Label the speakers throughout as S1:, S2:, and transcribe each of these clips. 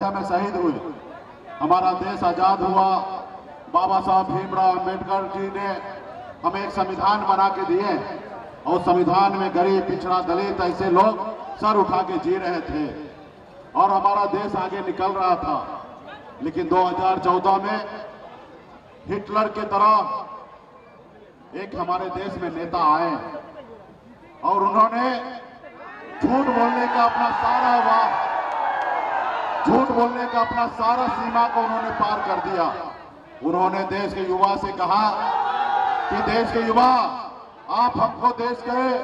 S1: में शहीद हुए। हमारा देश आज़ाद हुआ। बाबा साहब भीमराव अंबेडकर जी ने हमें एक संविधान बना के दिए और संविधान में गरीब, पिछड़ा, दलित ऐसे लोग सर उठा के जी रहे थे। और हमारा देश आगे निकल रहा था। लेकिन 2014 में हिटलर के तरह एक हमारे देश में नेता आए और उन्होंने झूठ बोलने का अपना सारा वाह झूठ बोलने का अपना सारा सीमा को उन्होंने पार कर दिया। उन्होंने देश के युवा से कहा कि देश के युवा, आप हमको देश के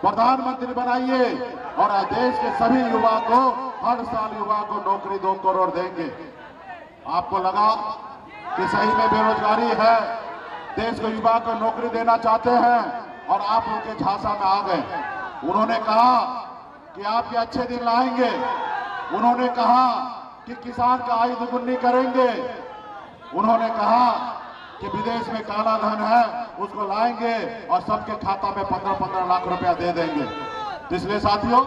S1: प्रधानमंत्री बनाइए और देश के सभी युवा को, हर साल युवा को नौकरी दो करोड़ देंगे। आपको लगा कि सही में बेरोजगारी है, देश के युवा को नौकरी देना चाहते हैं और आप उनके झांसा में आ गए। उन्होंने कहा कि आपके अच्छे दिन लाएँगे। उन्होंने कहा कि किसान का आय दुगुनी करेंगे। उन्होंने कहा कि विदेश में काला धन है, उसको लाएँगे और सबके खाता में पंद्रह पंद्रह लाख रुपया दे देंगे। इसलिए साथियों,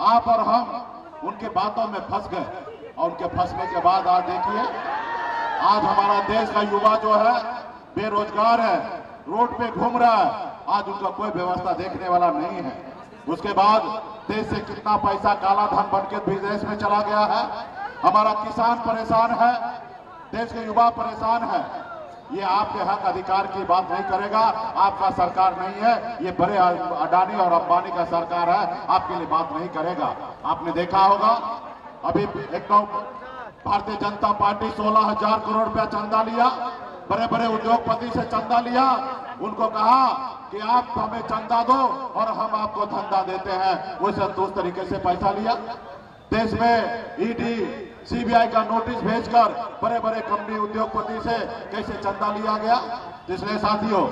S1: आप और हम उनके बातों में फंस गए और उनके फंसने के बाद आज देखिए, आज हमारा देश का युवा जो है, बेरोजगार है, रोड पे घूम रहा है, आज उनका कोई व्यवस्था देखने वाला नहीं है। उसके बाद देश से कितना पैसा काला धन बन के विदेश में चला गया है, हमारा किसान परेशान है, देश के युवा परेशान है। ये आपके हक अधिकार की बात नहीं करेगा, आपका सरकार नहीं है, ये बड़े अडानी और अंबानी का सरकार है, आपके लिए बात नहीं करेगा। आपने देखा होगा, अभी एक भारतीय जनता पार्टी सोलह हज़ार करोड़ रुपया चंदा लिया बड़े बड़े उद्योगपति से चंदा लिया, उनको कहा कि आप हमें चंदा दो और हम आपको धंधा देते हैं। उसे उस तरीके से पैसा लिया। देश में ईडी सीबीआई का नोटिस भेजकर बड़े बड़े कंपनी उद्योगपति से कैसे चंदा लिया गया? इसलिए साथियों,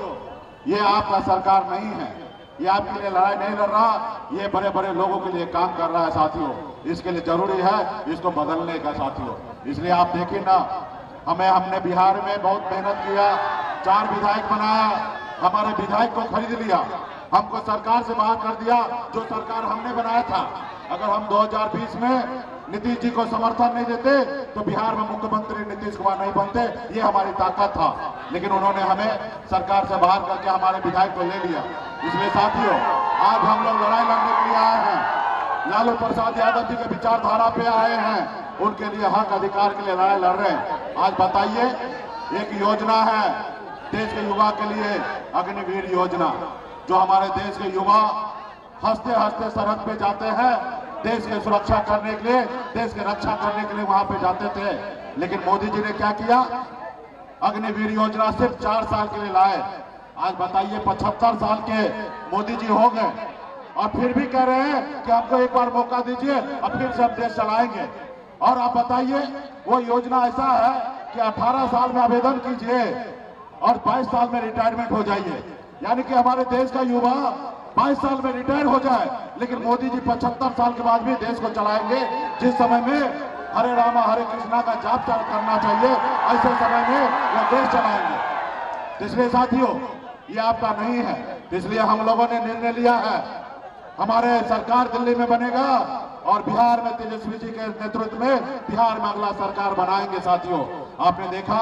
S1: ये आपका सरकार नहीं है। ये आपके लिए लड़ाई नहीं लड़ रहा। ये बड़े बड़े लोगों के लिए काम कर रहा है साथियों। इसके लिए ज़रूरी है इसको बदलने का साथियों। इसलिए आप देखिए ना, हमें हमने बिहार में बहुत मेहनत किया, चार विधायक बनाया। हमारे विधायक को खरीद लिया। हमको सरकार से बाहर कर दिया, जो सरकार हमने बनाया था। अगर हम 2020 में नीतीश जी को समर्थन नहीं देते तो बिहार में मुख्यमंत्री नीतीश कुमार नहीं बनते। ये हमारी ताकत था। लेकिन उन्होंने हमें सरकार से बाहर करके हमारे विधायक को ले लिया। इसलिए साथियों, आज हम लोग लड़ाई लड़ने के लिए आए हैं। लालू प्रसाद यादव जी के विचारधारा पे आए हैं। उनके लिए हक अधिकार के लिए लड़ाई लड़ रहे हैं। आज बताइए, एक योजना है देश के युवा के लिए अग्निवीर योजना, जो हमारे देश के युवा हँसते हँसते सड़क पे जाते हैं, देश की सुरक्षा करने के लिए, देश की रक्षा करने के लिए वहाँ पे जाते थे। लेकिन मोदी जी ने क्या किया? अग्निवीर योजना सिर्फ़ चार साल के लिए लाए। आज बताइए, पचहत्तर साल के मोदी जी हो गए। और फिर भी कह रहे हैं कि हमको एक बार मौका दीजिए, और फिर से हम देश चलाएँगे। और आप बताइए, वो योजना ऐसा है कि 18 साल में आवेदन कीजिए और 22 साल में रिटायरमेंट हो जाइए। यानी कि हमारे देश का युवा 22 साल में रिटायर हो जाए, लेकिन मोदी जी 75 साल के बाद भी देश को चलाएँगे। जिस समय में हरे रामा, हरे कृष्णा का जाप करना चाहिए, ऐसे समय में वो देश चलाएँगे। इसलिए साथियों, ये आपका नहीं है। इसलिए हम लोगों ने निर्णय लिया है। हमारे सरकार दिल्ली में बनेगा और बिहार में तेजस्वी जी के नेतृत्व में बिहार में अगला सरकार बनाएँगे साथियों। आपने देखा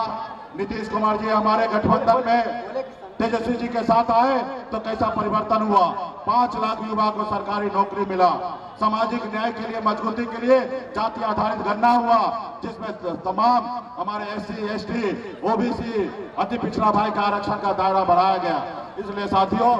S1: नीतीश कुमार जी हमारे गठबंधन में तेजस्वी जी के साथ आए तो कैसा परिवर्तन हुआ? पाँच लाख युवा को सरकारी नौकरी मिला। सामाजिक न्याय के लिए, मजबूती के लिए जाति आधारित गणना हुआ, जिसमें तमाम हमारे S C S T OBC, अति पिछड़ा भाई का आरक्षण का दायरा बढ़ाया गया। इसलिए साथियों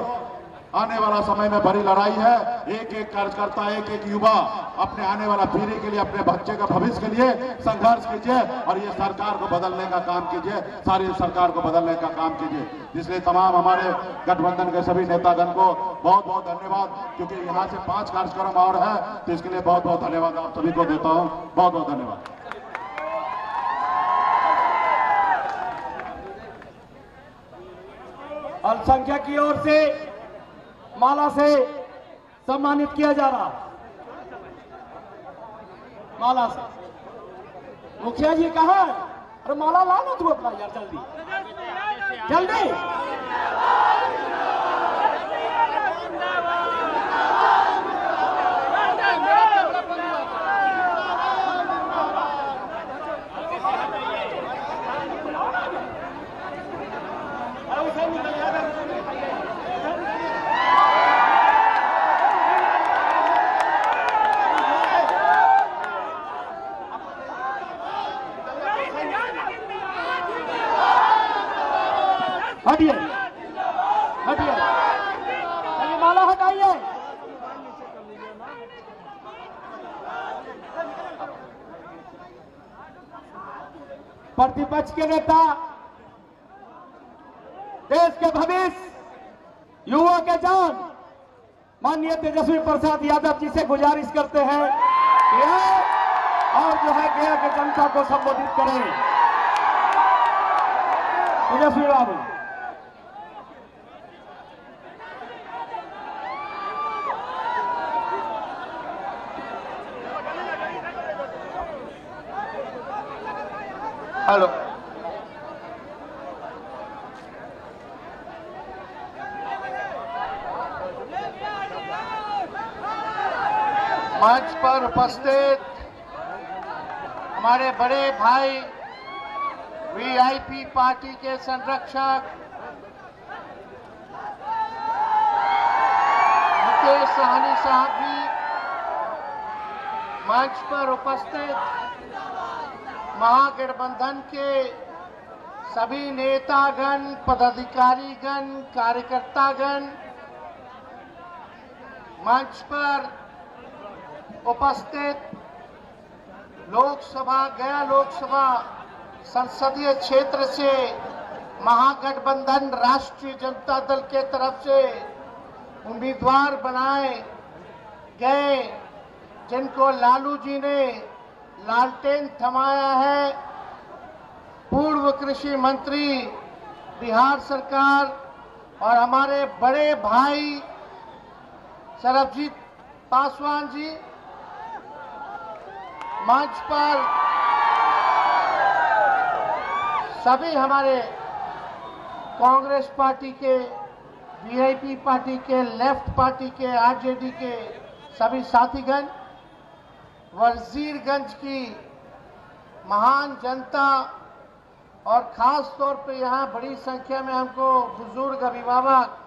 S1: आने वाला समय में बड़ी लड़ाई है। एक एक कार्यकर्ता एक एक युवा अपने आने वाला पीढ़ी के लिए, अपने बच्चे का भविष्य के लिए संघर्ष कीजिए और ये सरकार को बदलने का काम कीजिए। सारी सरकार को बदलने का काम कीजिए। इसलिए तमाम हमारे गठबंधन के सभी नेतागण को बहुत बहुत धन्यवाद, क्योंकि यहाँ से पाँच कार्यक्रम और है तो इसके लिए बहुत बहुत धन्यवाद आप सभी को देता हूँ। बहुत बहुत धन्यवाद।
S2: अल्पसंख्यक की ओर से माला से सम्मानित किया जा रहा। माला से। मुखिया जी कहा अरे माला ला ना तू अपना यार, जल्दी। जल्दी। हटिए हटिए चलिए, माला हटाइए। प्रतिपक्ष के नेता, देश के भविष्य, युवा के जान। माननीय तेजस्वी प्रसाद यादव जी से गुजारिश करते हैं और जो है गया के जनता को संबोधित करें। तेजस्वी बाबू।
S3: हेलो मंच पर उपस्थित हमारे बड़े भाई वीआईपी पार्टी के संरक्षक, मुकेश साहनी साहब जी मंच पर उपस्थित महागठबंधन के सभी नेतागण, पदाधिकारीगण, कार्यकर्तागण, मंच पर उपस्थित लोकसभा, गया लोकसभा संसदीय क्षेत्र से महागठबंधन राष्ट्रीय जनता दल के तरफ़ से उम्मीदवार बनाए गए, जिनको लालू जी ने लालटेन थमाया है। पूर्व कृषि मंत्री, बिहार सरकार और हमारे बड़े भाई, सरबजीत पासवान जी मंच पर सभी हमारे कांग्रेस पार्टी के, वीआईपी पार्टी के, लेफ़्ट पार्टी के, आरजेडी के सभी साथीगण वजीरगंज की महान जनता और खास तौर पे यहाँ बड़ी संख्या में हमको बुज़ुर्ग अभिभावक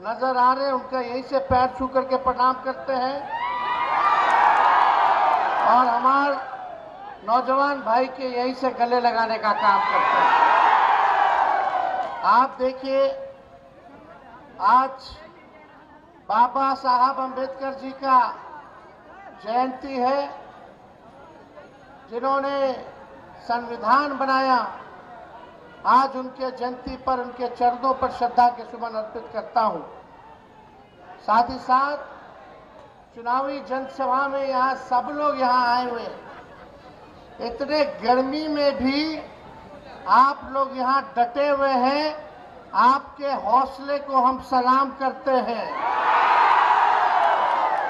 S3: नज़र आ रहे हैं। उनका यहीं से पैर छू करके प्रणाम करते हैं। और हमार नौजवान भाई के यहीं से गले लगाने का काम करते हैं। आप देखिए, आज बाबा साहब अंबेडकर जी का जयंती है, जिन्होंने संविधान बनाया, आज उनके जयंती पर, उनके चरणों पर श्रद्धा के सुमन अर्पित करता हूँ। साथ ही साथ, चुनावी जनसभा में यहाँ सब लोग यहाँ आए हुए इतने गर्मी में भी आप लोग यहाँ डटे हुए हैं, आपके हौसले को हम सलाम करते हैं।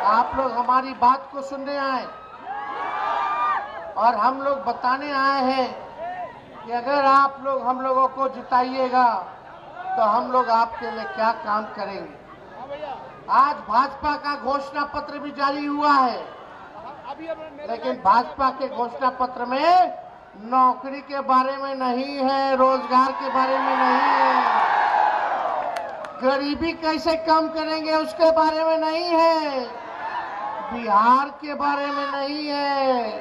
S3: आप लोग हमारी बात को सुनने आए और हम लोग बताने आए हैं कि अगर आप लोग हम लोगों को जिताइएगा तो हम लोग आपके लिए क्या काम करेंगे। आज भाजपा का घोषणा पत्र भी जारी हुआ है, लेकिन भाजपा के घोषणा पत्र में नौकरी के बारे में नहीं है, रोज़गार के बारे में नहीं है। गरीबी कैसे कम करेंगे, उसके बारे में नहीं है। बिहार के बारे में नहीं है।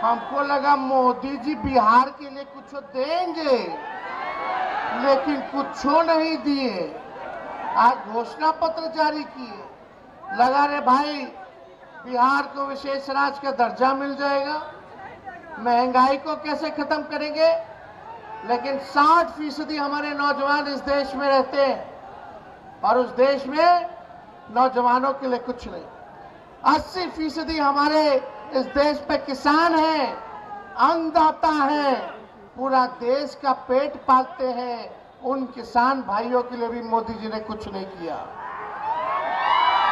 S3: हमको लगा मोदी जी बिहार के लिए कुछ देंगे, लेकिन कुछ नहीं दिए। आज घोषणा पत्र जारी किए। लगा रे भाई, बिहार को विशेष राज्य का दर्जा मिल जाएगा। महँगाई को कैसे खत्म करेंगे? लेकिन 60 फ़ीसदी हमारे नौजवान इस देश में रहते हैं, और उस देश में नौजवानों के लिए कुछ नहीं। 80 फ़ीसदी हमारे इस देश पे किसान हैं, अन्नदाता हैं, पूरा देश का पेट पालते हैं। उन किसान भाइयों के लिए भी मोदी जी ने कुछ नहीं किया।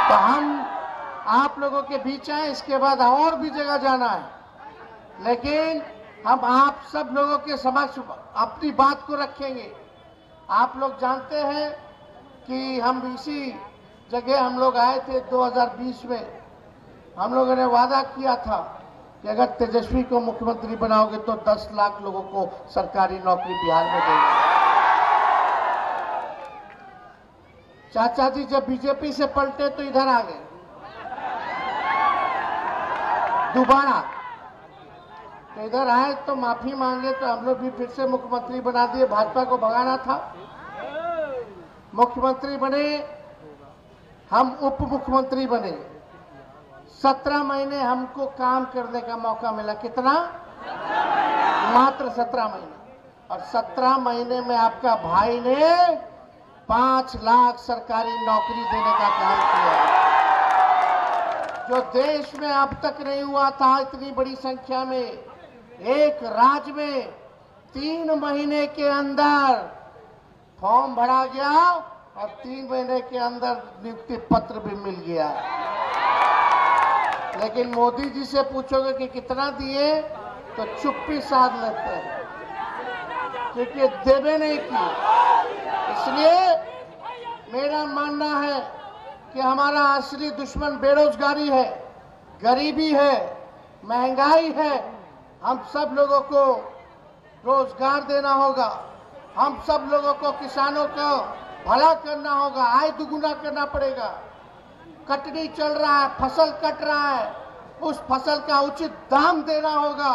S3: तो हम आप लोगों के बीच आए इसके बाद और भी जगह जाना है। लेकिन हम आप सब लोगों के समक्ष अपनी बात को रखेंगे। आप लोग जानते हैं कि हम इसी जगह हम लोग आए थे 2020 में। हम लोगों ने वादा किया था कि अगर तेजस्वी को मुख्यमंत्री बनाओगे तो 10 लाख लोगों को सरकारी नौकरी बिहार में देंगे। चाचा जी जब बीजेपी से पलटे तो इधर आ गए। दोबारा। तो इधर आए तो माफ़ी मांगे तो हम लोग भी फिर से मुख्यमंत्री बना दिए। भाजपा को भगाना था। मुख्यमंत्री बने, हम उप मुख्यमंत्री बने। सत्रह महीने हमको काम करने का मौका मिला। कितना? मात्र सत्रह महीने। और सत्रह महीने में आपका भाई ने पाँच लाख सरकारी नौकरी देने का काम किया। जो देश में अब तक नहीं हुआ था इतनी बड़ी संख्या में, एक राज्य में तीन महीने के अंदर फॉर्म भरा गया और तीन महीने के अंदर नियुक्ति पत्र भी मिल गया। लेकिन मोदी जी से पूछोगे कि कितना दिए तो चुप्पी साध लेते हैं। क्योंकि देवे नहीं की इसलिए मेरा मानना है कि हमारा असली दुश्मन बेरोजगारी है, गरीबी है, महँगाई है। हम सब लोगों को रोज़गार देना होगा। हम सब लोगों को किसानों को भला करना होगा। आय दुगुना करना पड़ेगा। कटनी चल रहा है, फ़सल कट रहा है। उस फ़सल का उचित दाम देना होगा।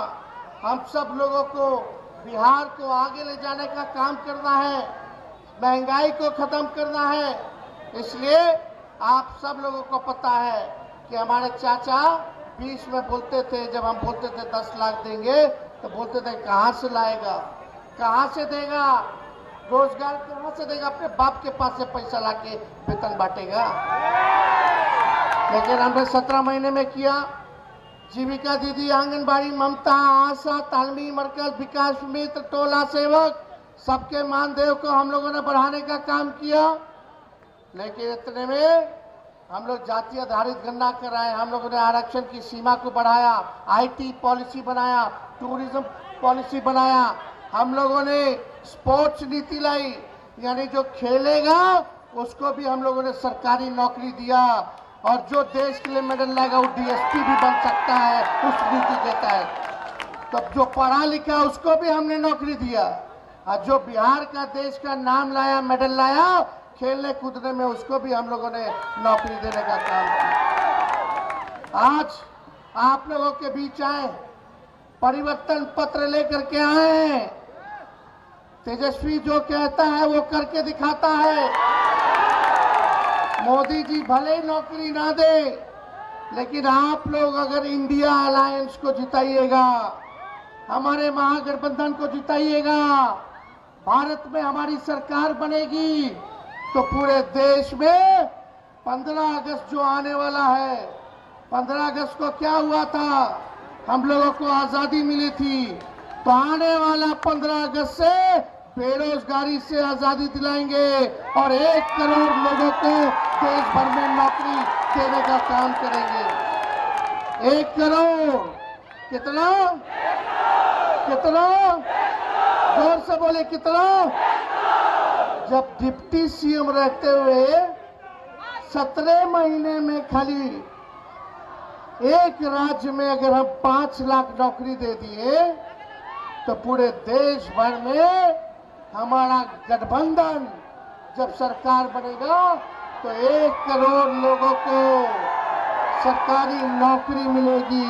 S3: हम सब लोगों को बिहार को आगे ले जाने का काम करना है। महँगाई को खत्म करना है। इसलिए आप सब लोगों को पता है कि हमारे चाचा बीच में बोलते थे, जब हम बोलते थे दस लाख देंगे तो बोलते थे, कहाँ से लाएगा? कहाँ से देगा? रोज़गार कहाँ से देगा? अपने बाप के पास से पैसा लाके वेतन बांटेगा? लेकिन हमने सत्रह महीने में किया। जीविका दीदी, आंगनबाड़ी ममता, आशा, तालमी मरकज विकास मित्र टोला सेवक, सबके मानदेव को हम लोगों ने बढ़ाने का काम किया। लेकिन इतने में हम लोग जाति आधारित गणना कराए, हम लोगों ने आरक्षण की सीमा को बढ़ाया आईटी पॉलिसी बनाया, टूरिज़्म पॉलिसी बनाया। हम लोगों ने स्पोर्ट्स नीति लाई, यानी जो खेलेगा, उसको भी हम लोगों ने सरकारी नौकरी दिया। और जो देश के लिए मेडल लाएगा वो डीएसपी भी बन सकता है, उस नीति के तहत। तो जो पढ़ा लिखा उसको भी हमने नौकरी दिया। और जो बिहार का देश का नाम लाया, मेडल लाया, खेलने कूदने में उसको भी हम लोगों ने नौकरी देने का काम किया। आज आप लोगों के बीच आए, परिवर्तन पत्र लेकर के आए तेजस्वी जो कहता है, वो करके दिखाता है। मोदी जी भले नौकरी ना दे, लेकिन आप लोग अगर इंडिया अलायंस को जिताइएगा, हमारे महागठबंधन को जिताइएगा, भारत में हमारी सरकार बनेगी तो पूरे देश में 15 अगस्त जो आने वाला है 15 अगस्त को क्या हुआ था? हम लोगों को आज़ादी मिली थी तो आने वाला 15 अगस्त से बेरोजगारी से आज़ादी दिलाएँगे और एक करोड़ लोगों को देश भर में नौकरी देने का काम करेंगे। एक करोड़। कितना? कितना? ज़ोर से बोले, कितना? जब डिप्टी सीएम रहते हुए सत्रह महीने में खाली एक राज्य में अगर हम पाँच लाख नौकरी दे दिए तो पूरे देश भर में हमारा गठबंधन जब सरकार बनेगा तो एक करोड़ लोगों को सरकारी नौकरी मिलेगी।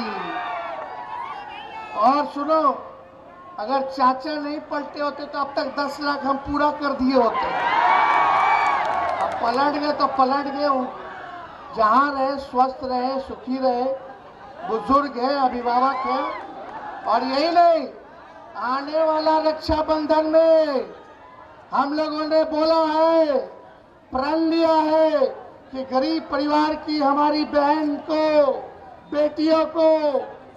S3: और सुनो, अगर चाचा नहीं पलटे होते तो अब तक दस लाख हम पूरा कर दिए होते। अब पलट गए तो पलट गए जहाँ रहे, स्वस्थ रहे, सुखी रहे, बुज़ुर्ग है, अभिभावक है। और यही नहीं, आने वाला रक्षाबंधन में हम लोगों ने बोला है प्रण लिया है कि गरीब परिवार की हमारी बहन को, बेटियों को,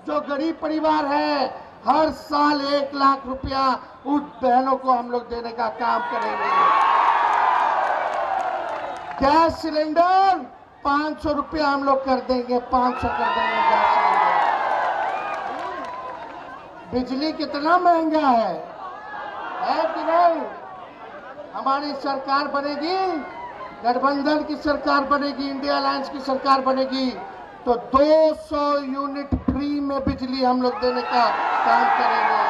S3: जो गरीब परिवार है, हर साल एक लाख रुपया उन बहनों को हम लोग देने का काम करेंगे। गैस सिलेंडर पाँच सौ रुपया हम लोग कर देंगे, पाँच सौ कर देंगे गैस सिलेंडर। बिजली कितना महँगा है है कि नहीं? हमारी सरकार बनेगी गठबंधन की सरकार बनेगी, इंडिया अलायंस की सरकार बनेगी तो 200 यूनिट फ्री में बिजली हम लोग देने का काम करेंगे।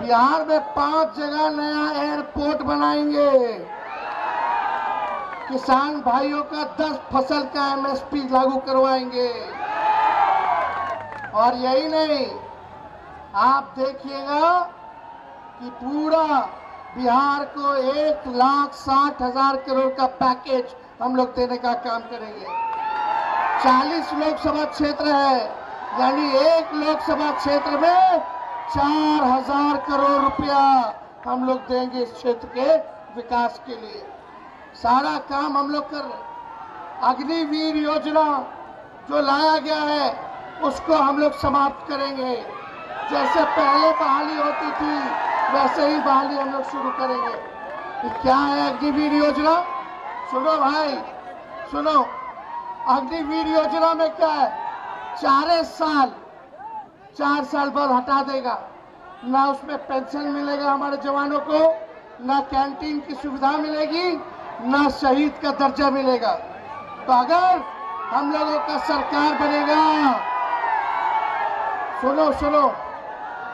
S3: बिहार में पाँच जगह नया एयरपोर्ट बनाएँगे। किसान भाइयों का 10 फ़सल का एमएसपी लागू करवाएँगे। और यही नहीं, आप देखिएगा कि पूरा बिहार को एक लाख साठ हज़ार करोड़ का पैकेज हम लोग देने का काम करेंगे। 40 लोकसभा क्षेत्र है, यानी एक लोकसभा क्षेत्र में चार हज़ार करोड़ रुपया हम लोग देंगे इस क्षेत्र के विकास के लिए। सारा काम हम लोग कर रहे। अग्निवीर योजना जो लाया गया है, उसको हम लोग समाप्त करेंगे। जैसे पहले बहाली होती थी वैसे ही बहाली हम लोग शुरू करेंगे। ये क्या है अग्निवीर योजना? सुनो भाई, सुनो। अग्निवीर योजना में क्या है? चारे साल, चार साल बाद हटा देगा। ना उसमें पेंशन मिलेगा हमारे जवानों को, ना कैंटीन की सुविधा मिलेगी, ना शहीद का दर्जा मिलेगा। तो अगर हम लोगों का सरकार बनेगा, सुनो सुनो।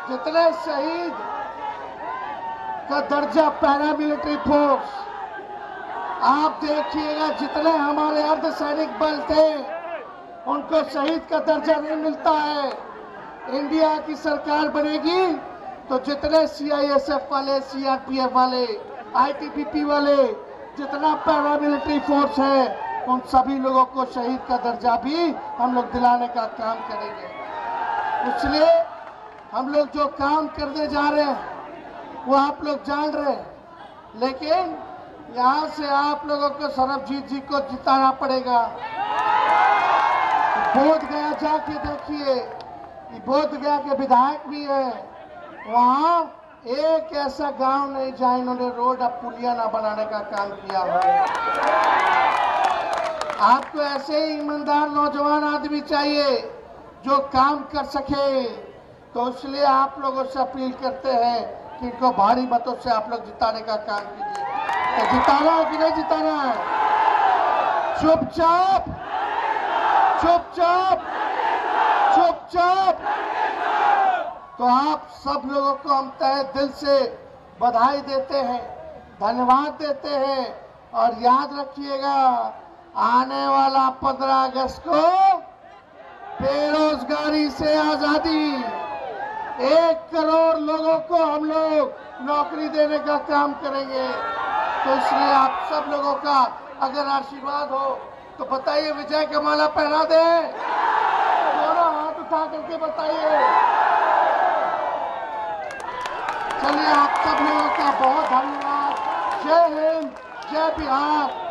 S3: जितने शहीद का दर्जा पैरामिलिट्री फोर्स। आप देखिएगा जितने हमारे अर्धसैनिक बल थे, उनको शहीद का दर्जा नहीं मिलता है। इंडिया की सरकार बनेगी तो जितने सीआईएसएफ वाले सीआरपीएफ वाले आईटीबीपी वाले, जितना पैरामिलिट्री फोर्स है, उन सभी लोगों को शहीद का दर्जा भी हम लोग दिलाने का काम करेंगे। इसलिए हम लोग जो काम करने जा रहे हैं वो आप लोग जान रहे हैं। लेकिन यहाँ से आप लोगों को सरबजीत जी को जिताना पड़ेगा। बोध गया जाके देखिए बोध गया के विधायक भी है। वहाँ एक ऐसा गाँव नहीं जहाँ इन्होंने रोड अब पुलिया ना बनाने का काम किया हो। आपको ऐसे ही ईमानदार नौजवान आदमी चाहिए जो काम कर सके। तो इसलिए आप लोगों से अपील करते हैं कि इनको भारी मतों से आप लोग जिताने का काम कीजिए। तो जिताना है कि नहीं जिताना है? चुपचाप चुपचाप चुपचाप तो आप सब लोगों को हम तहे दिल से बधाई देते हैं, धन्यवाद देते हैं और याद रखिएगा, आने वाला 15 अगस्त को बेरोजगारी से आज़ादी। एक करोड़ लोगों को हम लोग नौकरी देने का काम करेंगे। तो इसलिए आप सब लोगों का अगर आशीर्वाद हो तो बताइए विजय का माला पहना दे। दोनों हाथ उठा करके बताइए। चलिए आप सब लोगों का बहुत धन्यवाद। जय हिंद, जय बिहार।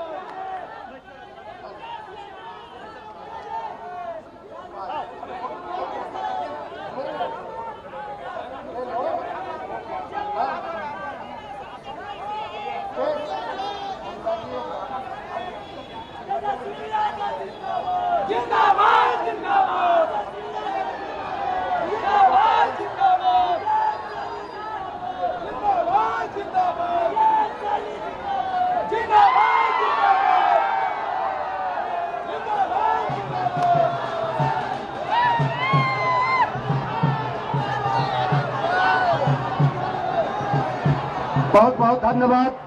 S2: बहुत बहुत धन्यवाद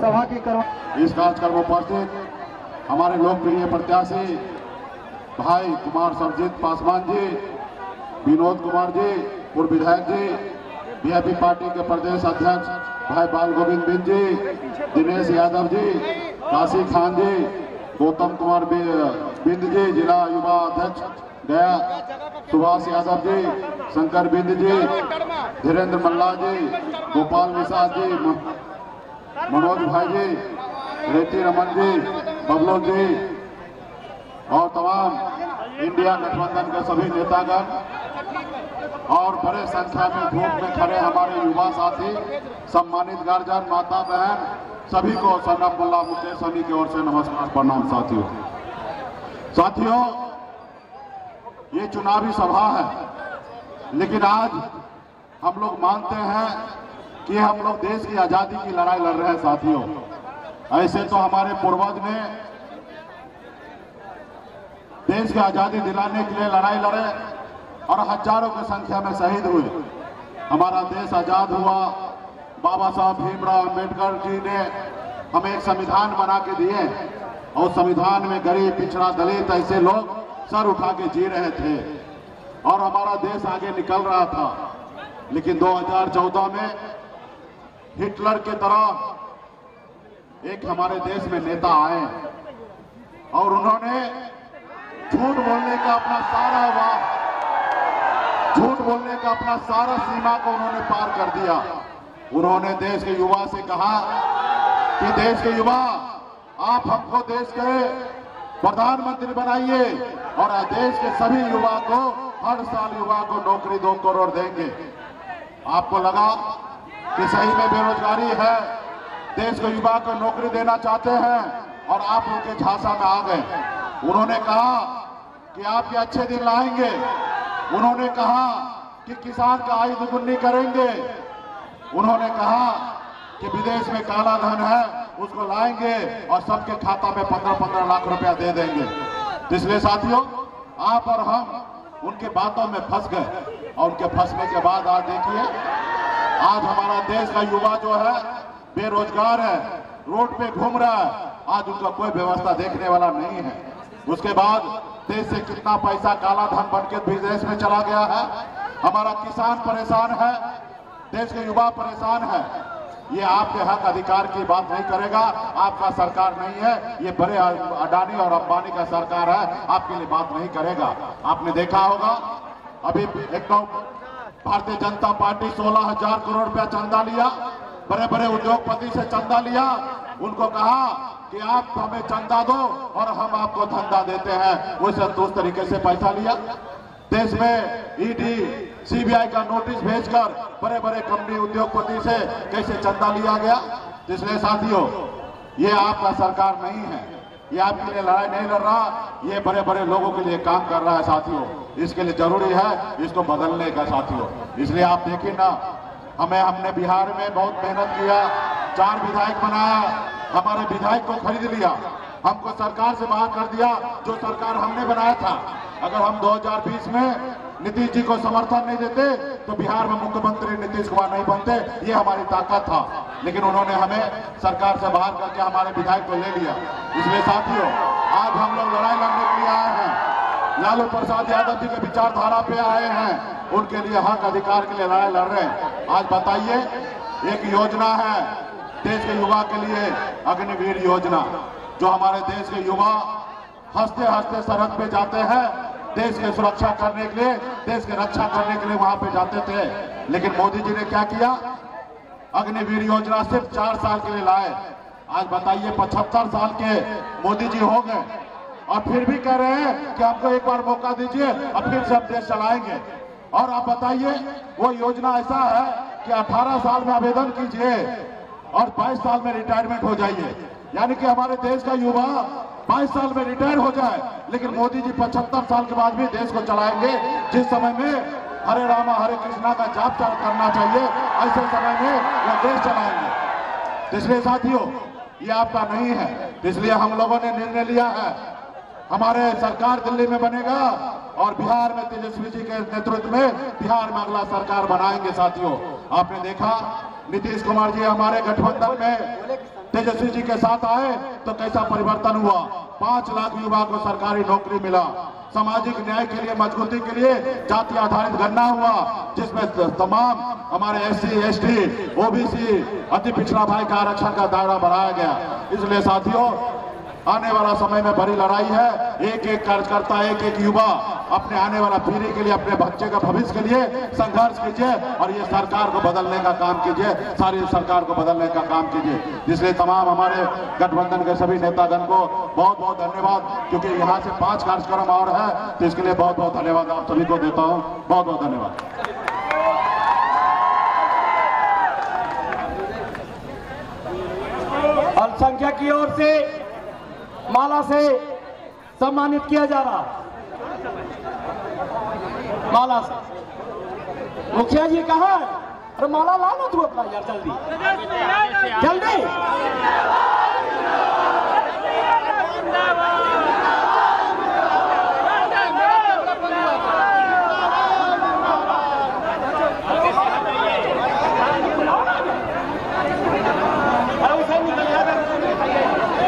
S2: सभा की करवा
S1: इस कार्यक्रम में उपस्थित हमारे लोकप्रिय प्रत्याशी भाई कुमार सरजीत पासवान जी, विनोद कुमार जी, पूर्व विधायक जी बीजेपी पार्टी के प्रदेश अध्यक्ष भाई बाल गोविंद बिंद जी, दिनेश यादव जी, काशी खान जी, गौतम कुमार बिंद जी, जिला युवा अध्यक्ष गया सुभाष यादव जी, शंकर बिंद जी, धीरेन्द्र मल्ला जी, गोपाल मिश्रा जी मनोज भाई जी, रेती रमन जी, बबलू जी, और तमाम इंडिया गठबंधन के सभी नेतागण और बड़े संख्या में धूप में खड़े हमारे युवा साथी, सम्मानित गार्जन माता बहन सभी को सन्नम मुल्ला मुकेश सनी की ओर से नमस्कार प्रणाम साथियों। साथियों, ये चुनावी सभा है, लेकिन आज हम लोग मानते हैं कि हम लोग देश की आज़ादी की लड़ाई लड़ रहे हैं, साथियों। ऐसे तो हमारे पूर्वज ने देश की आज़ादी दिलाने के लिए लड़ाई लड़े और हज़ारों की संख्या में शहीद हुए। हमारा देश आज़ाद हुआ। बाबा साहब भीमराव अंबेडकर जी ने हमें एक संविधान बना के दिए। और संविधान में गरीब, पिछड़ा, दलित ऐसे लोग सर उठा के जी रहे थे। और हमारा देश आगे निकल रहा था। लेकिन 2014 में हिटलर के तरह एक हमारे देश में नेता आए। और उन्होंने झूठ बोलने का अपना सारा वाह झूठ बोलने का अपना सारा सीमा को उन्होंने पार कर दिया। उन्होंने देश के युवा से कहा कि देश के युवा आप हमको देश के प्रधानमंत्री बनाइए और देश के सभी युवा को, हर साल युवा को नौकरी दो करोड़ देंगे। आपको लगा कि सही में बेरोजगारी है, देश के युवा को नौकरी देना चाहते हैं और आप उनके झांसा में आ गए। उन्होंने कहा कि आप ये अच्छे दिन लाएँगे। उन्होंने कहा कि किसान का आय दुगुनी करेंगे। उन्होंने कहा कि विदेश में काला धन है उसको लाएँगे और सबके खाता में पंद्रह पंद्रह लाख रुपया दे देंगे। इसलिए साथियों? आप और हम, उनके बातों में फंस गए। और उनके फंसने के बाद आज देखिए, आज हमारा देश का युवा जो है, बेरोजगार है, रोड पे घूम रहा है, आज उनका कोई व्यवस्था देखने वाला नहीं है। उसके बाद देश से कितना पैसा काला धन बन के विदेश में चला गया है। हमारा किसान परेशान है, देश के युवा परेशान है। ये आपके हक अधिकार की बात नहीं करेगा। आपका सरकार नहीं है। ये बड़े अडानी और अंबानी का सरकार है। आपके लिए बात नहीं करेगा। आपने देखा होगा, अभी एक तो भारतीय जनता पार्टी सोलह हज़ार करोड़ रुपया चंदा लिया। बड़े बड़े उद्योगपति से चंदा लिया। उनको कहा कि आप हमें चंदा दो और हम आपको धंधा देते हैं। उसे उस तरीके से पैसा लिया। देश में ईडी सीबीआई का नोटिस भेजकर बड़े बड़े कंपनी उद्योगपति से कैसे चंदा लिया गया? इसलिए साथियों, ये आपका सरकार नहीं है। ये आपके लिए लड़ाई नहीं लड़ रहा। ये बड़े बड़े लोगों के लिए काम कर रहा है साथियों। इसके लिए ज़रूरी है इसको बदलने का साथियों। इसलिए आप देखिए ना, हमें, हमने बिहार में बहुत मेहनत किया, चार विधायक बनाया, हमारे विधायक को खरीद लिया, हमको सरकार से बाहर कर दिया, जो सरकार हमने बनाया था। अगर हम 2020 में नीतीश जी को समर्थन नहीं देते तो बिहार में मुख्यमंत्री नीतीश कुमार नहीं बनते, ये हमारी ताकत था। लेकिन उन्होंने हमें सरकार से बाहर करके हमारे विधायक को ले लिया। इसलिए साथियों, आज हम लोग लड़ाई लड़ने के लिए आए हैं। लालू प्रसाद यादव जी के विचारधारा पे आए हैं। उनके लिए हक अधिकार के लिए लड़ाई लड़ रहे हैं। आज बताइए, एक योजना है देश के युवा के लिए अग्निवीर योजना, जो हमारे देश के युवा हँसते हँसते सड़क पे जाते हैं। देश की सुरक्षा करने के लिए, देश की रक्षा करने के लिए वहाँ पे जाते थे। लेकिन मोदी जी ने क्या किया? अग्निवीर योजना सिर्फ़ चार साल के लिए लाए। आज बताइए, पचहत्तर साल के मोदी जी हो गए। और फिर भी कह रहे हैं कि आपको एक बार मौका दीजिए, और फिर से देश चलाएँगे। और आप बताइए, वो योजना ऐसा है कि 18 साल में आवेदन कीजिए और 22 साल में रिटायरमेंट हो जाइए। यानी कि हमारे देश का युवा 22 साल में रिटायर हो जाए, लेकिन मोदी जी 75 साल के बाद भी देश को चलाएँगे। जिस समय में हरे रामा, हरे कृष्णा का जाप करना चाहिए, ऐसे समय में वो देश चलाएँगे। इसलिए साथियों, ये आपका नहीं है। इसलिए हम लोगों ने निर्णय लिया है। हमारे सरकार दिल्ली में बनेगा और बिहार में तेजस्वी जी के नेतृत्व में बिहार में अगला सरकार बनाएँगे साथियों। आपने देखा, नीतीश कुमार जी हमारे गठबंधन में तेजस्वी जी के साथ आए तो कैसा परिवर्तन हुआ? पाँच लाख युवा को सरकारी नौकरी मिला। सामाजिक न्याय के लिए, मजबूती के लिए जाति आधारित गणना हुआ, जिसमें तमाम हमारे S C S T OBC, अति पिछड़ा भाई का आरक्षण का दायरा बढ़ाया गया। इसलिए साथियों आने वाला समय में बड़ी लड़ाई है। एक एक कार्यकर्ता एक एक युवा अपने आने वाला पीढ़ी के लिए, अपने बच्चे का भविष्य के लिए संघर्ष कीजिए और ये सरकार को बदलने का काम कीजिए। सारी सरकार को बदलने का काम कीजिए। इसलिए तमाम हमारे गठबंधन के सभी नेतागण को बहुत बहुत धन्यवाद, क्योंकि यहाँ से पाँच कार्यक्रम और है तो इसके लिए बहुत बहुत धन्यवाद आप सभी को देता हूँ। बहुत बहुत धन्यवाद।
S2: अल्पसंख्यक की ओर से माला से सम्मानित किया जा रहा। माला से। मुखिया जी कहा है? अरे माला ला लो तू अपना यार जल्दी। जल्दी अरे उसे निकल जाएगा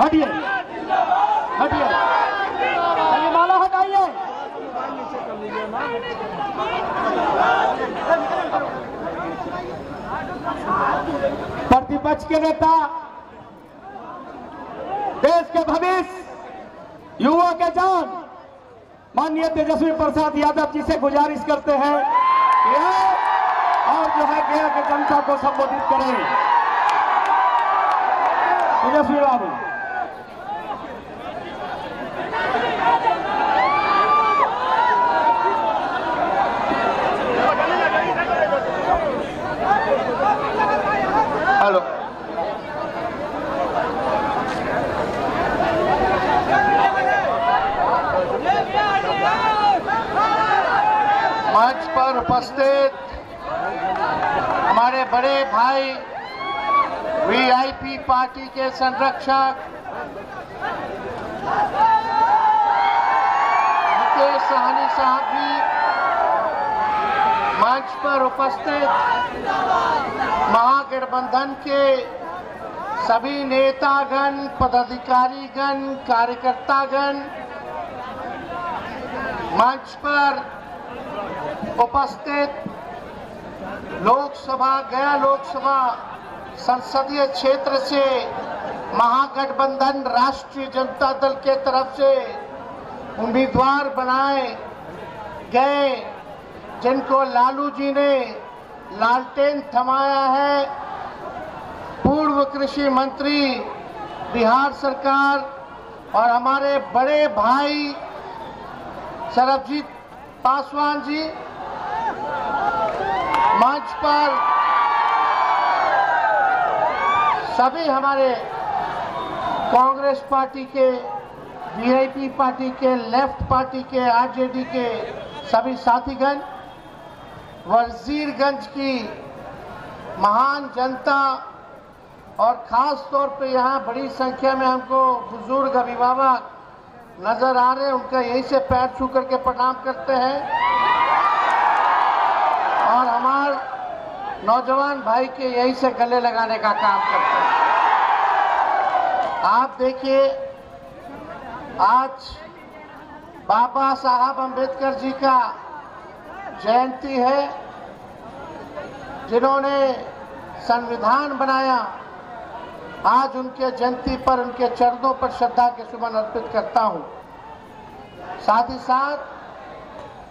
S2: हटिए हटिए ये माला हटाइए प्रतिपक्ष के नेता देश के भविष्य युवा के जान माननीय तेजस्वी प्रसाद यादव जी से गुजारिश करते हैं और जो है गया के जनता को संबोधित करें। तेजस्वी बाबू
S3: हेलो मंच पर उपस्थित हमारे बड़े भाई वीआईपी पार्टी के संरक्षक मुकेश सहनी साहब भी मंच पर उपस्थित महागठबंधन के सभी नेतागण, पदाधिकारीगण, कार्यकर्तागण मंच पर उपस्थित लोकसभा, गया लोकसभा संसदीय क्षेत्र से महागठबंधन राष्ट्रीय जनता दल के तरफ़ से उम्मीदवार बनाए गए, जिनको लालू जी ने लालटेन थमाया है। पूर्व कृषि मंत्री, बिहार सरकार और हमारे बड़े भाई, सरबजीत पासवान जी मंच पर सभी हमारे कांग्रेस पार्टी के वीआईपी पार्टी के, लेफ़्ट पार्टी के आरजेडी के सभी साथीगण, वजीरगंज की महान जनता और खास तौर पे यहाँ बड़ी संख्या में हमको बुज़ुर्ग अभिभावक नज़र आ रहे हैं। उनका यहीं से पैर छू करके प्रणाम करते हैं। और हमार नौजवान भाई के यहीं से गले लगाने का काम करते हैं। आप देखिए, आज बाबा साहब अंबेडकर जी का जयंती है, जिन्होंने संविधान बनाया। आज उनके जयंती पर, उनके चरणों पर श्रद्धा के सुमन अर्पित करता हूँ। साथ ही साथ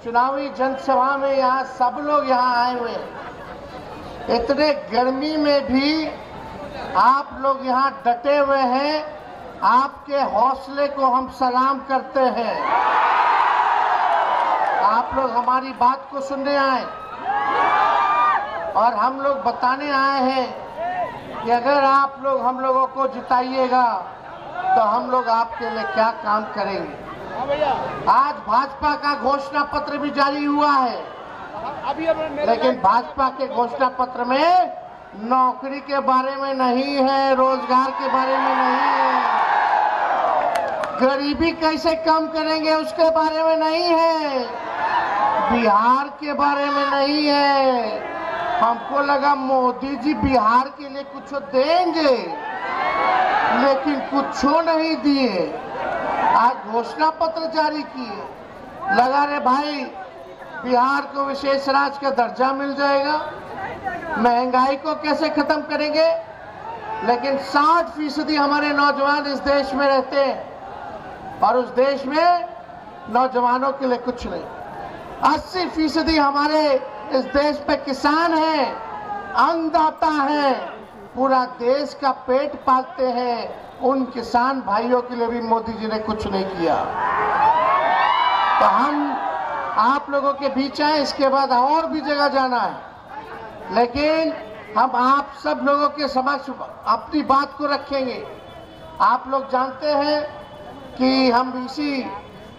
S3: चुनावी जनसभा में यहाँ सब लोग यहाँ आए हुए इतने गर्मी में भी आप लोग यहाँ डटे हुए हैं। आपके हौसले को हम सलाम करते हैं। आप लोग हमारी बात को सुनने आए। और हम लोग बताने आए हैं कि अगर आप लोग हम लोगों को जिताइएगा तो हम लोग आपके लिए क्या काम करेंगे? आज भाजपा का घोषणा पत्र भी जारी हुआ है। लेकिन भाजपा के घोषणा पत्र में नौकरी के बारे में नहीं है रोज़गार के बारे में नहीं है। गरीबी कैसे कम करेंगे उसके बारे में नहीं है। बिहार के बारे में नहीं है। हमको लगा मोदी जी बिहार के लिए कुछ देंगे लेकिन कुछ नहीं दिए। आज घोषणा पत्र जारी किए। लगा रे भाई, बिहार को विशेष राज्य का दर्जा मिल जाएगा। महँगाई को कैसे खत्म करेंगे? लेकिन 60 फ़ीसदी हमारे नौजवान इस देश में रहते हैं और उस देश में नौजवानों के लिए कुछ नहीं। 80 फ़ीसदी हमारे इस देश पे किसान हैं, अन्नदाता हैं। पूरा देश का पेट पालते हैं। उन किसान भाइयों के लिए भी मोदी जी ने कुछ नहीं किया। तो हम आप लोगों के बीच आए इसके बाद और भी जगह जाना है। लेकिन हम आप सब लोगों के समक्ष अपनी बात को रखेंगे। आप लोग जानते हैं कि हम इसी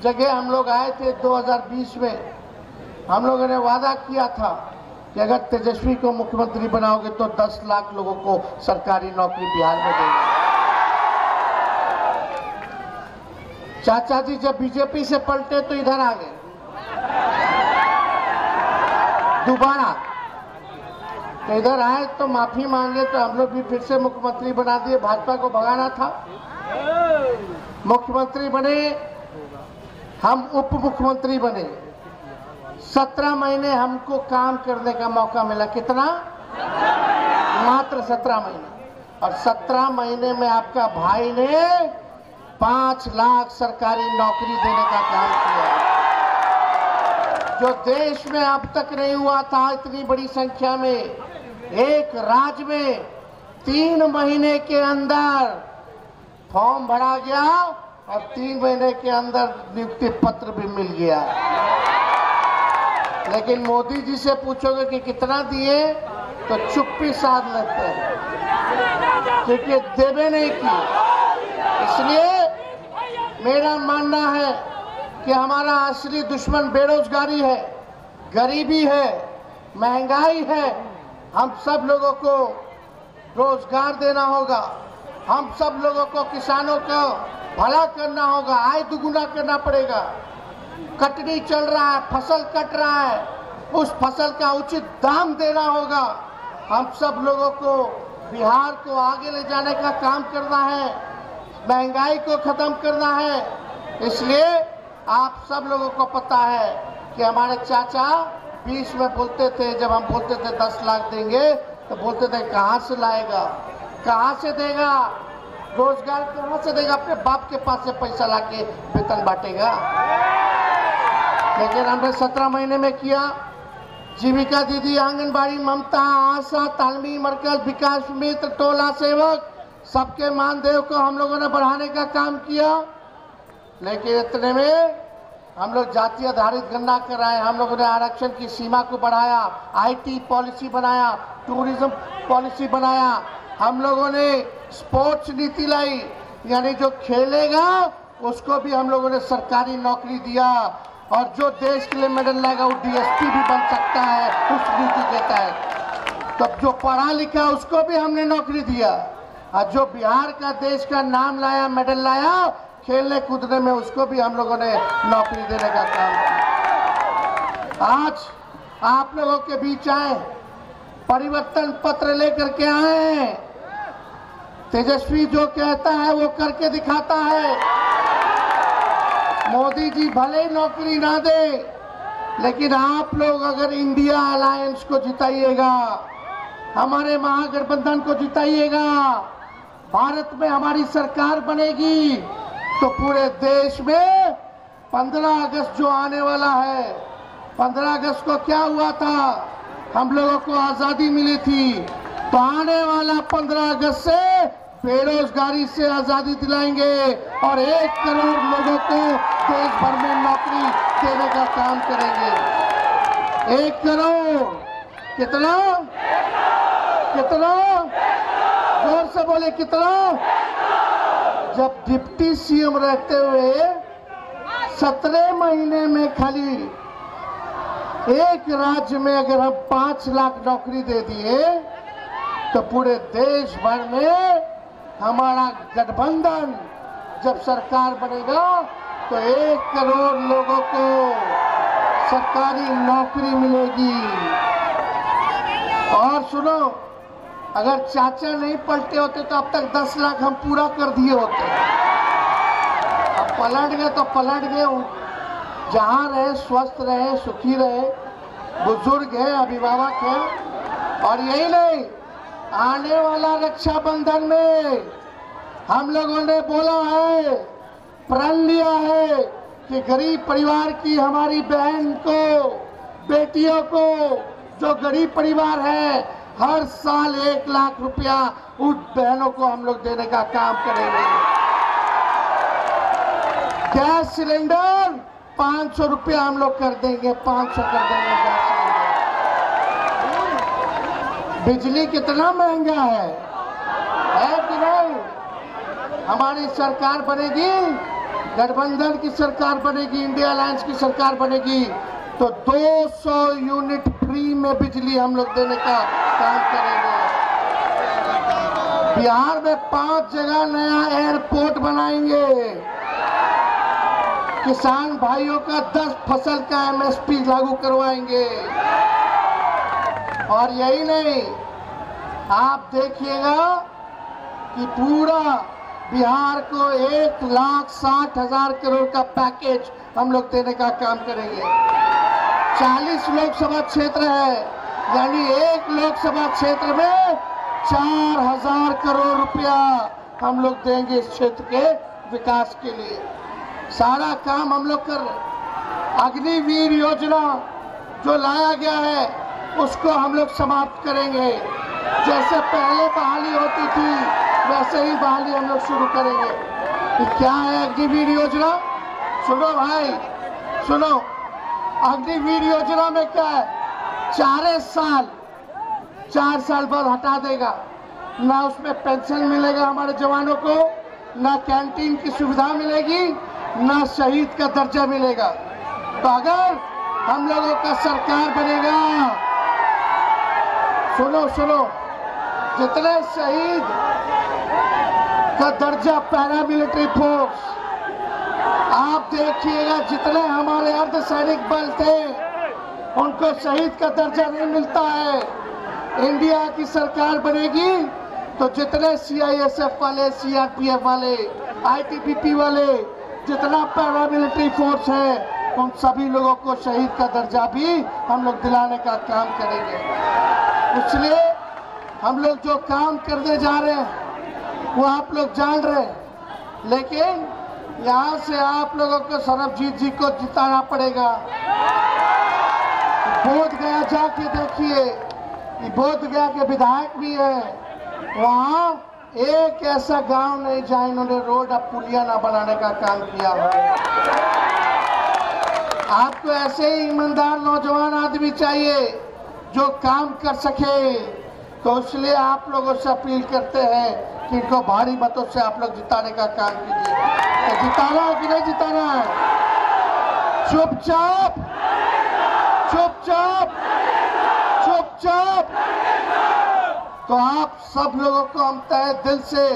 S3: जगह हम लोग आए थे 2020 में। हम लोगों ने वादा किया था कि अगर तेजस्वी को मुख्यमंत्री बनाओगे तो 10 लाख लोगों को सरकारी नौकरी बिहार में देंगे। चाचा जी जब बीजेपी से पलटे तो इधर आ गए। दोबारा। तो इधर आए तो माफ़ी मांगे तो हम लोग भी फिर से मुख्यमंत्री बना दिए। भाजपा को भगाना था। मुख्यमंत्री बने, हम उप मुख्यमंत्री बने। सत्रह महीने हमको काम करने का मौका मिला। कितना? मात्र सत्रह महीने। और सत्रह महीने में आपका भाई ने पाँच लाख सरकारी नौकरी देने का काम किया। जो देश में अब तक नहीं हुआ था इतनी बड़ी संख्या में, एक राज्य में तीन महीने के अंदर फॉर्म भरा गया और तीन महीने के अंदर नियुक्ति पत्र भी मिल गया। लेकिन मोदी जी से पूछोगे कि कितना दिए तो चुप्पी साध लेते हैं। क्योंकि देवे नहीं की इसलिए मेरा मानना है कि हमारा असली दुश्मन बेरोजगारी है, गरीबी है, महँगाई है। हम सब लोगों को रोज़गार देना होगा। हम सब लोगों को किसानों को भला करना होगा, आय दुगुना करना पड़ेगा। कटनी चल रहा है, फ़सल कट रहा है। उस फ़सल का उचित दाम देना होगा। हम सब लोगों को बिहार को आगे ले जाने का काम करना है। महँगाई को खत्म करना है। इसलिए आप सब लोगों को पता है कि हमारे चाचा बीस में बोलते थे, जब हम बोलते थे दस लाख देंगे तो बोलते थे, कहाँ से लाएगा? कहाँ से देगा? रोज़गार कहाँ से देगा? अपने बाप के पास से पैसा लाके वेतन बांटेगा? लेकिन हमने सत्रह महीने में किया। जीविका दीदी, आंगनबाड़ी ममता, आशा, तालमी मरकज विकास, मित्र, टोला सेवक, सबके मानदेव को हम लोगों ने बढ़ाने का काम किया। लेकिन इतने में हम लोग जाति आधारित गणना कराए, हम लोगों ने आरक्षण की सीमा को बढ़ाया आईटी पॉलिसी बनाया, टूरिज़्म पॉलिसी बनाया। हम लोगों ने स्पोर्ट्स नीति लाई, यानी जो खेलेगा, उसको भी हम लोगों ने सरकारी नौकरी दिया। और जो देश के लिए मेडल लाएगा वो डीएसपी भी बन सकता है, उस नीति के तहत। तो जो पढ़ा लिखा उसको भी हमने नौकरी दिया। और जो बिहार का देश का नाम लाया, मेडल लाया, खेलने कूदने में उसको भी हम लोगों ने नौकरी देने का काम किया। आज आप लोगों के बीच आए, परिवर्तन पत्र लेकर के आए तेजस्वी जो कहता है, वो करके दिखाता है। मोदी जी भले नौकरी ना दे, लेकिन आप लोग अगर इंडिया अलायंस को जिताइएगा, हमारे महागठबंधन को जिताइएगा, भारत में हमारी सरकार बनेगी तो पूरे देश में 15 अगस्त जो आने वाला है 15 अगस्त को क्या हुआ था? हम लोगों को आज़ादी मिली थी तो आने वाला 15 अगस्त से बेरोजगारी से आज़ादी दिलाएँगे और एक करोड़ लोगों को देश भर में नौकरी देने का काम करेंगे। एक करोड़ कितना? कितना? ज़ोर से बोले, कितना? जब डिप्टी सीएम रहते हुए सत्रह महीने में खाली एक राज्य में अगर हम पाँच लाख नौकरी दे दिए तो पूरे देश भर में हमारा गठबंधन जब सरकार बनेगा तो एक करोड़ लोगों को सरकारी नौकरी मिलेगी। और सुनो, अगर चाचा नहीं पलटे होते तो अब तक दस लाख हम पूरा कर दिए होते। अब पलट गए तो पलट गए जहाँ रहे, स्वस्थ रहे, सुखी रहे, बुज़ुर्ग है, अभिभावक है। और यही नहीं, आने वाला रक्षाबंधन में हम लोगों ने बोला है, प्रण लिया है कि गरीब परिवार की हमारी बहन को, बेटियों को, जो गरीब परिवार है, हर साल एक लाख रुपया उन बहनों को हम लोग देने का काम करेंगे। गैस सिलेंडर पाँच सौ रुपया हम लोग कर देंगे, पाँच सौ कर देंगे गैस बिजली कितना महँगा है है कि नहीं? हमारी सरकार बनेगी, गठबंधन की सरकार बनेगी, इंडिया अलायंस की सरकार बनेगी तो 200 यूनिट फ्री में बिजली हम लोग देने का काम करेंगे। बिहार में पाँच जगह नया एयरपोर्ट बनाएँगे। किसान भाइयों का 10 फ़सल का एमएसपी लागू करवाएँगे। और यही नहीं, आप देखिएगा कि पूरा बिहार को एक लाख साठ हज़ार करोड़ का पैकेज हम लोग देने का काम करेंगे। 40 लोकसभा क्षेत्र है, यानी एक लोकसभा क्षेत्र में चार हज़ार करोड़ रुपया हम लोग देंगे इस क्षेत्र के विकास के लिए। सारा काम हम लोग कर रहे अग्निवीर योजना जो लाया गया है, उसको हम लोग समाप्त करेंगे। जैसे पहले बहाली होती थी, वैसे ही बहाली हम लोग शुरू करेंगे। ये क्या है अग्निवीर योजना? सुनो भाई, सुनो। अग्निवीर योजना में क्या है? चारे साल, चार साल बाद हटा देगा। ना उसमें पेंशन मिलेगा हमारे जवानों को, ना कैंटीन की सुविधा मिलेगी, ना शहीद का दर्जा मिलेगा। तो अगर हम लोगों का सरकार बनेगा सुनो सुनो। जितने शहीद का दर्जा पैरामिलिट्री फोर्स आप देखिएगा जितने हमारे अर्धसैनिक बल थे, उनको शहीद का दर्जा नहीं मिलता है। इंडिया की सरकार बनेगी तो जितने सीआईएसएफ वाले सीआरपीएफ वाले आईटीबीपी वाले, जितना पैरामिलिट्री फोर्स है, उन सभी लोगों को शहीद का दर्जा भी हम लोग दिलाने का काम करेंगे। इसलिए हम लोग जो काम करने जा रहे हैं, वो आप लोग जान रहे हैं। लेकिन यहाँ से आप लोगों को सरबजीत जी को जिताना पड़ेगा। बोध गया जाके देखिए बोध गया के विधायक भी है। वहाँ एक ऐसा गाँव नहीं जहाँ इन्होंने रोड अब पुलिया ना बनाने का काम किया हो। आपको ऐसे ही ईमानदार नौजवान आदमी चाहिए जो काम कर सके। तो इसलिए आप लोगों से अपील करते हैं कि इनको भारी मतों से आप लोग जिताने का काम कीजिए। तो जिताना है कि नहीं जिताना है? चुपचाप चुपचाप चुपचाप तो आप सब लोगों को हम तय दिल से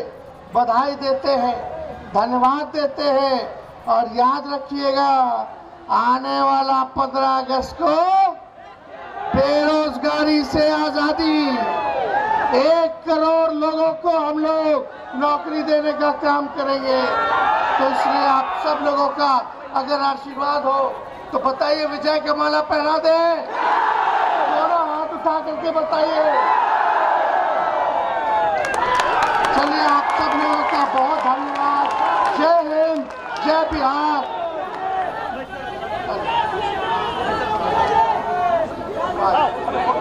S3: बधाई देते हैं, धन्यवाद देते हैं, और याद रखिएगा, आने वाला 15 अगस्त को बेरोजगारी से आज़ादी। एक करोड़ लोगों को हम लोग नौकरी देने का काम करेंगे। तो इसलिए आप सब लोगों का अगर आशीर्वाद हो तो बताइए, विजय का माला पहना दे। दोनों हाथ उठा करके बताइए। चलिए, आप सब लोगों का बहुत धन्यवाद। जय हिंद, जय बिहार। 操他